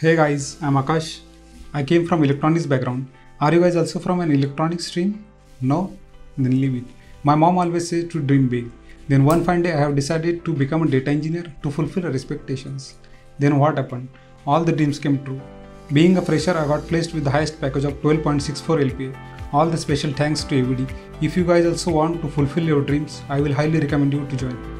Hey guys, I'm Akash. I came from electronics background. Are you guys also from an electronics stream? No? Then leave it. My mom always says to dream big. Then one fine day I have decided to become a data engineer to fulfill her expectations. Then what happened? All the dreams came true. Being a fresher, I got placed with the highest package of 12.64 LPA. All the special thanks to AVD. If you guys also want to fulfill your dreams, I will highly recommend you to join.